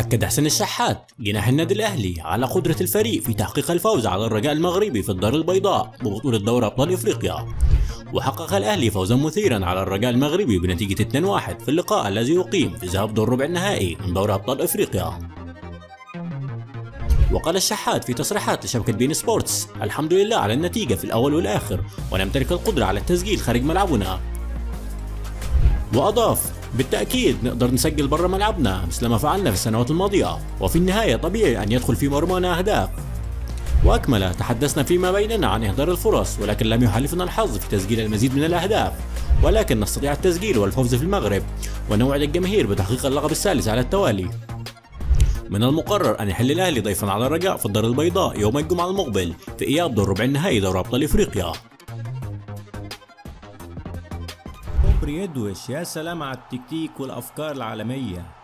أكد حسن الشحات جناح النادي الأهلي على قدرة الفريق في تحقيق الفوز على الرجاء المغربي في الدار البيضاء ببطولة دوري أبطال إفريقيا. وحقق الأهلي فوزا مثيرا على الرجاء المغربي بنتيجة 2-1 في اللقاء الذي يقيم في ذهاب دور ربع النهائي من دوري أبطال إفريقيا. وقال الشحات في تصريحات لشبكة بين سبورتس الحمد لله على النتيجة في الأول والآخر ونمتلك القدرة على التسجيل خارج ملعبنا. وأضاف بالتأكيد نقدر نسجل برا ملعبنا مثل ما فعلنا في السنوات الماضية. وفي النهاية طبيعي أن يدخل في مرمانا أهداف. وأكمل تحدثنا فيما بيننا عن إهدار الفرص ولكن لم يحالفنا الحظ في تسجيل المزيد من الأهداف. ولكن نستطيع التسجيل والفوز في المغرب ونوعد الجماهير بتحقيق اللقب الثالث على التوالي. من المقرر أن يحل الأهلي ضيفا على الرجاء في الدار البيضاء يوم الجمعة المقبل في إياب دور ربع النهائي دوري أبطال إفريقيا. كوبري يدوش يا سلام على التكتيك والأفكار العالمية.